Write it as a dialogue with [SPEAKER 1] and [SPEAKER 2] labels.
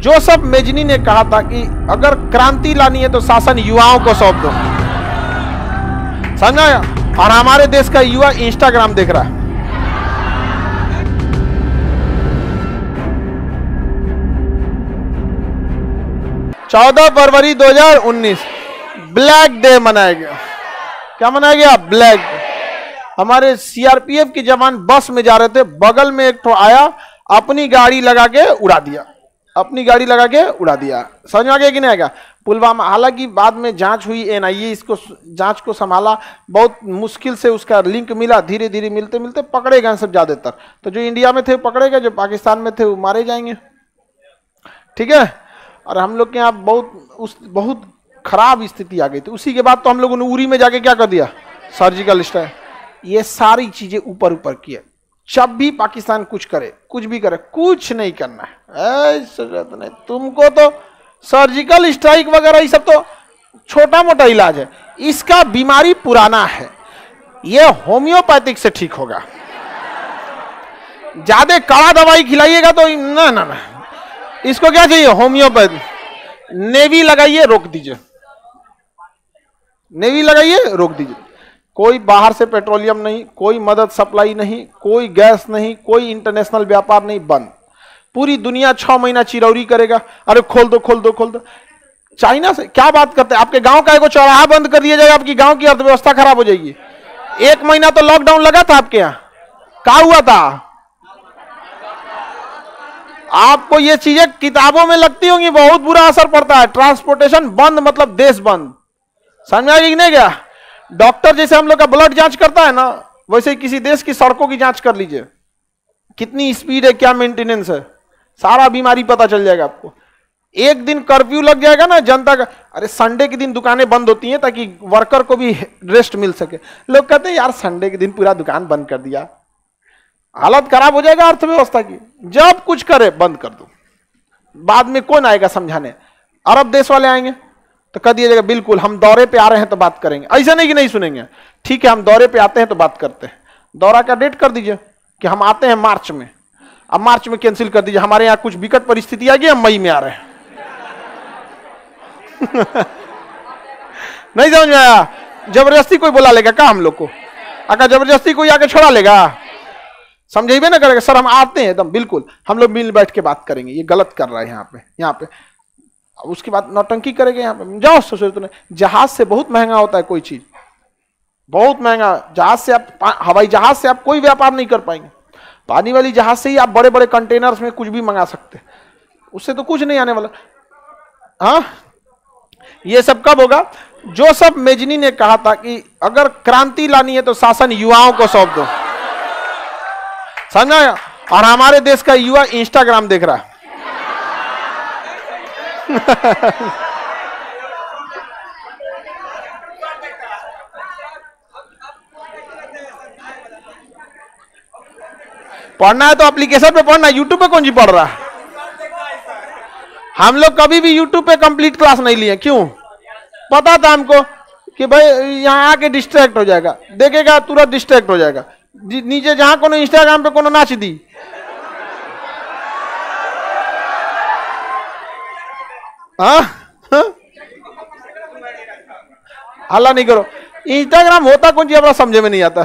[SPEAKER 1] Joseph Mazzini ने कहा था कि अगर क्रांति लानी है तो शासन युवाओं को सौंप दो। समझा और हमारे देश का युवा इंस्टाग्राम देख रहा है। चौदह फरवरी 2019 ब्लैक डे मनाया गया। क्या मनाया गया? ब्लैक हमारे सीआरपीएफ के जवान बस में जा रहे थे, बगल में एक ठो आया, अपनी गाड़ी लगा के उड़ा दिया। अपनी गाड़ी लगा के उड़ा दिया। समझ में आ गया कि नहीं आएगा पुलवामा, हालाँकि बाद में जाँच हुई एनआईए, इसको जाँच को संभाला। बहुत मुश्किल से उसका लिंक मिला। धीरे धीरे मिलते मिलते पकड़े गए सब ज़्यादातर। तो जो इंडिया में थे, पकड़े गए। जो पाकिस्तान में थे, वो मारे जाएँगे। ठीक है? और हम लोग के यहाँ बहुत, उस, बहुत खराब स्थिति आ गई थी। उसी के बाद तो हम लोगों ने उरी में जाके क्या कर दिया? Surgical strike. ये सारी चीज़ें ऊपर ऊपर किए जब भी पाकिस्तान कुछ करे, कुछ भी करे, कुछ नहीं करना है। ज़रूरत नहीं तुमको तो सर्जिकल स्ट्राइक वगैरह ये सब तो छोटा मोटा इलाज है। इसका बीमारी पुराना है। ये होम्योपैथिक से ठीक होगा। ज़्यादा कड़ा दवाई खिलाइएगा तो ना ना ना। इसको क्या चाहिए? होम्योपैथी नेवी लगाइए, रोक दीजिए। नेवी लगाइए, रोक दीजिए। कोई बाहर से पेट्रोलियम नहीं, कोई मदद सप्लाई नहीं, कोई गैस नहीं, कोई इंटरनेशनल व्यापार नहीं, बंद। पूरी दुनिया छह महीना चिरौरी करेगा। अरे खोल दो खोल दो खोल दो। चाइना से क्या बात करते हैं? आपके गाँव का एगो चौराहा बंद कर दिया जाएगा आपकी गाँव की अर्थव्यवस्था खराब हो जाएगी। एक महीना तो लॉकडाउन लगा था आपके यहाँ। क्या हुआ था? आपको ये चीज़ें किताबों में लगती होंगी, बहुत बुरा असर पड़ता है। ट्रांसपोर्टेशन बंद मतलब देश बंद। समझ में आ गया कि नहीं क्या? डॉक्टर जैसे हम लोग का ब्लड जाँच करता है ना, वैसे किसी देश की सड़कों की जाँच कर लीजिए। कितनी स्पीड है, क्या मेंटेनेंस है? सारा बीमारी पता चल जाएगा आपको। एक दिन कर्फ्यू लग जाएगा ना, जनता का, अरे संडे के दिन दुकानें बंद होती हैं ताकि वर्कर को भी रेस्ट मिल सके। लोग कहते हैं, यार संडे के दिन पूरा दुकान बंद कर दिया। हालत खराब हो जाएगा अर्थव्यवस्था की। जब कुछ करे, बंद कर दो। बाद में कौन आएगा समझाने? अरब देश वाले आएँगे। तो कह दिया जाएगा, बिल्कुल, हम दौरे पे आ रहे हैं तो बात करेंगे। ऐसा नहीं कि नहीं सुनेंगे। ठीक है, हम दौरे पे आते हैं तो बात करते हैं। दौरा का डेट कर दीजिए कि हम आते हैं मार्च में। अब मार्च में कैंसिल कर दीजिए, हमारे यहाँ कुछ विकट परिस्थिति आ गई, हम मई में आ रहे हैं। नहीं समझ में आया? ज़बरदस्ती कोई बुला लेगा क्या हम लोग को? अगर ज़बरदस्ती कोई आके छोड़ा लेगा? समझेबे ना करेगा? सर, हम आते हैं एकदम, बिल्कुल। हम लोग मिल बैठ के बात करेंगे, ये गलत कर रहा है यहाँ पे यहाँ पे। उसके बाद नौटंकी करेंगे यहाँ पे। जाओ, ससुर तुमने जहाज़ से बहुत महँगा होता है कोई चीज़। बहुत महँगा। जहाज़ से आप हवाई जहाज़ से आप कोई व्यापार नहीं कर पाएँगे। पानी वाली जहाज़ से ही आप बड़े बड़े कंटेनर्स में कुछ भी मंगा सकते उससे तो कुछ नहीं आने वाला। हाँ? ये सब कब होगा? जोसफ मेजनी ने कहा था कि अगर क्रांति लानी है तो शासन युवाओं को सौंप दो। समझा और हमारे देश का युवा इंस्टाग्राम देख रहा है। पढ़ना है तो एप्लीकेशन पे पढ़ना यूट्यूब पे कौन जी पढ़ रहा? है हम लोग कभी भी यूट्यूब पे कंप्लीट क्लास नहीं लिए, क्यों? पता था हमको कि भाई, यहाँ आके डिस्ट्रैक्ट हो जाएगा। देखेगा, तुरंत डिस्ट्रैक्ट हो जाएगा। नीचे जहाँ कोनो इंस्टाग्राम पे कोनो नाच दी। हल्ला नहीं करो। इंस्टाग्राम होता कौन चीज़ अपना समझे में नहीं आता।